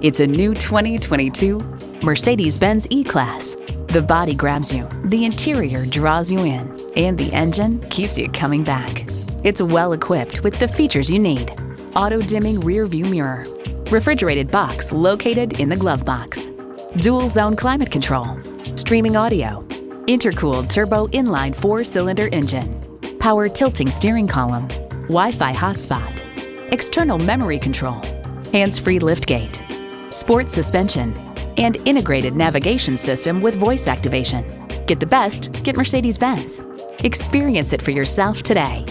It's a new 2022 Mercedes-Benz E-Class. The body grabs you, the interior draws you in, and the engine keeps you coming back. It's well equipped with the features you need. Auto-dimming rear view mirror, refrigerated box located in the glove box, dual zone climate control, streaming audio, intercooled turbo inline four-cylinder engine, power tilting steering column, Wi-Fi hotspot, external memory control, hands-free liftgate, sport suspension, and integrated navigation system with voice activation. Get the best, get Mercedes-Benz. Experience it for yourself today.